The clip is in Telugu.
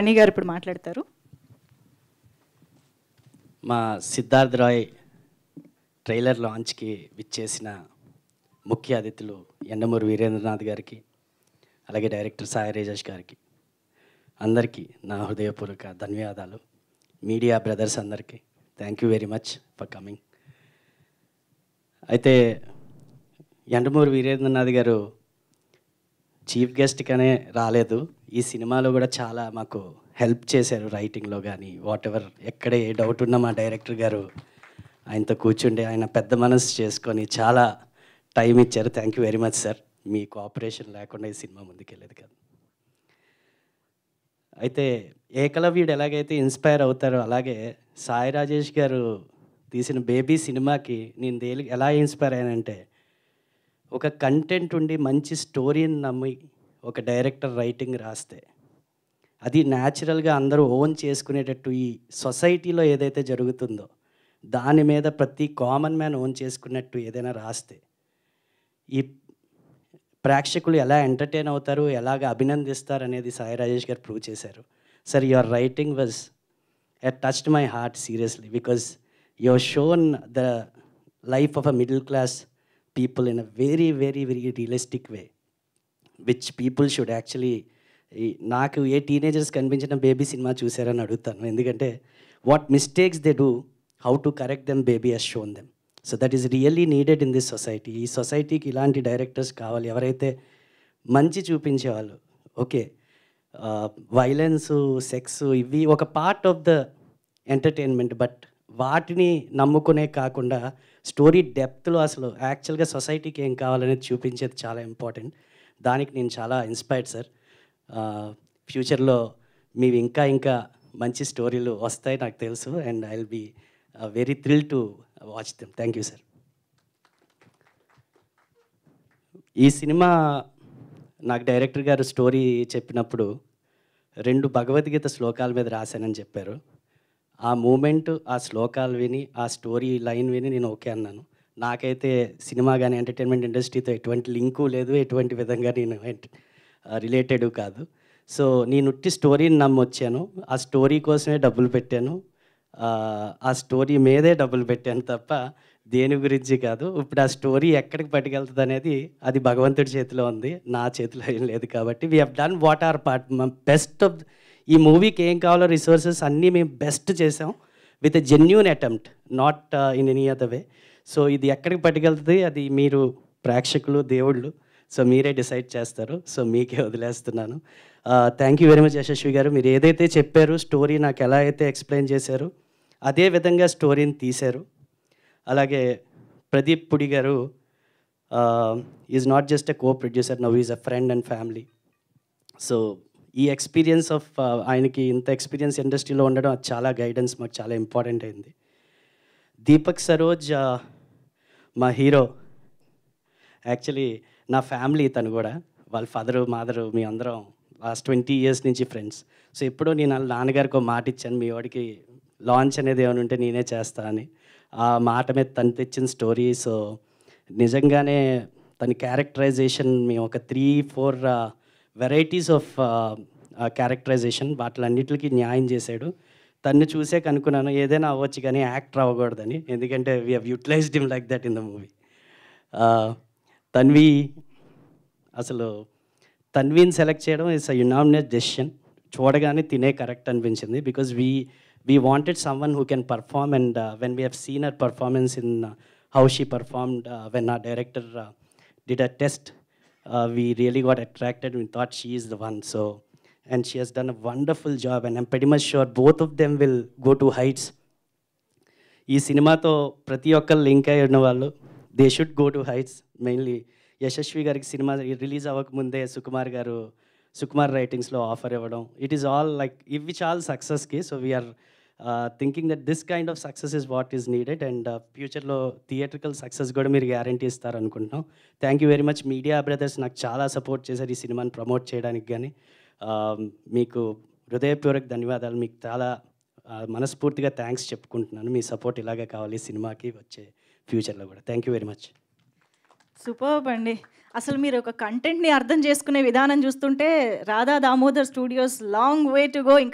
అణి గారు ఇప్పుడు మాట్లాడతారు. మా సిద్ధార్థ్ రాయ్ ట్రైలర్ లాంచ్కి విచ్చేసిన ముఖ్య అతిథులు ఎండమూరి వీరేంద్రనాథ్ గారికి అలాగే డైరెక్టర్ సాయి రేజేష్ గారికి అందరికీ నా హృదయపూర్వక ధన్యవాదాలు. మీడియా బ్రదర్స్ అందరికీ thank you very much for coming అయితే ఎండమూరి వీరేంద్రనాథ్ గారు చీఫ్ గెస్ట్గానే రాలేదు. ఈ సినిమాలో కూడా చాలా మాకు హెల్ప్ చేశారు రైటింగ్లో కానీ వాట్ ఎవర్ ఎక్కడ ఏ డౌట్ ఉన్నా మా డైరెక్టర్ గారు ఆయనతో కూర్చుండి ఆయన పెద్ద మనసు చేసుకొని చాలా టైం ఇచ్చారు. Thank you very much sir me cooperation లేకుండా ఈ సినిమా ముందుకెళ్ళేది కాదు. అయితే ఏకలవ్యుడు ఎలాగైతే ఇన్స్పైర్ అవుతారో అలాగే సాయి రాజేష్ గారు తీసిన బేబీ సినిమాకి నేను దేని ఎలా ఇన్స్పైర్ అయ్యానంటే ఒక కంటెంట్ ఉండి మంచి స్టోరీని నమ్మి ఒక డైరెక్టర్ రైటింగ్ రాస్తే అది న్యాచురల్గా అందరూ ఓన్ చేసుకునేటట్టు ఈ సొసైటీలో ఏదైతే జరుగుతుందో దాని మీద ప్రతి కామన్ మ్యాన్ ఓన్ చేసుకున్నట్టు ఏదైనా రాస్తే ఈ ప్రేక్షకులు ఎలా ఎంటర్టైన్ అవుతారు ఎలాగ అభినందిస్తారు అనేది సాయి రాజేష్ గారు ప్రూవ్ చేశారు. Sir your writing was at touched my heart seriously because your shown the life of a middle class people in a very very very realistic way. Which people should actually నాకు ఏ టీనేజర్స్ కనిపించిన బేబీ సినిమా చూశారని అడుగుతాను. ఎందుకంటే what mistakes they do how to correct them Baby has shown them so that is really needed in this society ఈ సొసైటీకి ఇలాంటి డైరెక్టర్స్ కావాలి. ఎవరైతే మంచి చూపించేవాళ్ళు ఓకే వైలెన్స్ సెక్స్ ఇవి ఒక part of the entertainment but వాటిని నమ్ముకునే కాకుండా స్టోరీ డెప్త్లో అసలు యాక్చువల్గా సొసైటీకి ఏం కావాలనేది చూపించేది చాలా ఇంపార్టెంట్ దానికి నేను చాలా ఇన్స్పైర్డ్ సార్. ఫ్యూచర్లో మీవి ఇంకా ఇంకా మంచి స్టోరీలు వస్తాయి నాకు తెలుసు and I will be very thrill to watch them. Thank you sir. ఈ సినిమా నాకు డైరెక్టర్ గారు స్టోరీ చెప్పినప్పుడు రెండు భగవద్గీత శ్లోకాల మీద రాశానని చెప్పారు. ఆ మూమెంట్ ఆ శ్లోకాలు విని ఆ స్టోరీ లైన్ విని నేను ఓకే అన్నాను. నాకైతే సినిమా కానీ ఎంటర్టైన్మెంట్ ఇండస్ట్రీతో ఎటువంటి లింకు లేదు. ఎటువంటి విధంగా నేను రిలేటెడ్ కాదు. సో నేను ఉట్టి స్టోరీని నమ్మొచ్చాను. ఆ స్టోరీ కోసమే డబ్బులు పెట్టాను. ఆ, స్టోరీ మీదే డబ్బులు పెట్టాను తప్ప దేని గురించి కాదు. ఇప్పుడు ఆ స్టోరీ ఎక్కడికి పట్టుకెళ్తుంది అనేది అది భగవంతుడి చేతిలో ఉంది. నా చేతిలో ఏం లేదు కాబట్టి we done what our part best of ఈ మూవీకి ఏం కావాలో రిసోర్సెస్ అన్నీ మేము బెస్ట్ చేసాం with a genuine attempt not in any other way so ఇది ఎక్కడికి పట్టుకెళ్తుంది? అది మీరు ప్రేక్షకులు దేవుళ్ళు. సో మీరే డిసైడ్ చేస్తారు. సో మీకే వదిలేస్తున్నాను. Thank you very much Yashasvi గారు. మీరు ఏదైతే చెప్పారు స్టోరీ నాకు ఎలా అయితే ఎక్స్ప్లెయిన్ చేశారు అదే విధంగా స్టోరీని తీశారు. అలాగే ప్రదీప్ పుడి గారు is not just a co producer now is a friend and family. So ఈ ఎక్స్పీరియన్స్ ఆఫ్ ఆయనకి ఇంత ఎక్స్పీరియన్స్ ఇండస్ట్రీలో ఉండడం అది చాలా గైడెన్స్ మాకు చాలా ఇంపార్టెంట్ అయింది. దీపక్ సరోజ్ మా హీరో. యాక్చువల్లీ నా ఫ్యామిలీ తను కూడా. వాళ్ళ ఫాదరు మాదరు మీ అందరం లాస్ట్ ట్వంటీ ఇయర్స్ నుంచి ఫ్రెండ్స్. సో ఇప్పుడు నేను వాళ్ళ నాన్నగారికి ఒక మాట ఇచ్చాను మీ వాడికి లాంచ్ అనేది ఏమైనా ఉంటే నేనే చేస్తా అని. ఆ మాట మీద తను తెచ్చిన స్టోరీ సో నిజంగానే తన క్యారెక్టరైజేషన్ మేము ఒక three four varieties of characterization వాటిలన్నిటికి న్యాయం చేశాడు. తన్ని చూసే కనుక్కున్నాను. ఏదైనా అవ్వచ్చు కానీ యాక్టర్ అవ్వకూడదని. ఎందుకంటే we have utilized him like that in the movie Tanvi అసలు తన్వీని సెలెక్ట్ చేయడం ఇట్స్ అ యునామినేట్ డెసిషన్ చూడగానే తినే కరెక్ట్ అనిపించింది. Because we we wanted someone who can perform and when we have seen her performance in how she performed when a director did a test we really got attracted when thought she she the one so and and she has done a wonderful job, and I'm pretty much sure both of them will go to heights. ఈ సినిమాతో ప్రతి ఒక్కరు లింక్ అయి ఉన్న వాళ్ళు they should go to heights mainly Yashasvi గారికి సినిమా రిలీజ్ అవ్వకముందే సుకుమార్ గారు సుకుమార్ రైటింగ్స్లో ఆఫర్ ఇవ్వడం. ఇట్ ఈస్ ఆల్ లైక్ ఇవి చాలా సక్సెస్కి so we are thinking that this kind of success is what is needed and ఫ్యూచర్లో థియేట్రికల్ సక్సెస్ కూడా మీరు గ్యారంటీ ఇస్తారు అనుకుంటున్నాం thank you very much media brothers నాకు చాలా సపోర్ట్ చేశారు ఈ సినిమాని ప్రమోట్ చేయడానికి కానీ మీకు హృదయపూర్వక ధన్యవాదాలు. మీకు చాలా మనస్ఫూర్తిగా థ్యాంక్స్ చెప్పుకుంటున్నాను. మీ సపోర్ట్ ఇలాగే కావాలి సినిమాకి వచ్చే ఫ్యూచర్లో కూడా. Thank you very much. Super అండి. అసలు మీరు ఒక కంటెంట్ని అర్థం చేసుకునే విధానం చూస్తుంటే Radha Damodar studios long way to go ఇంకా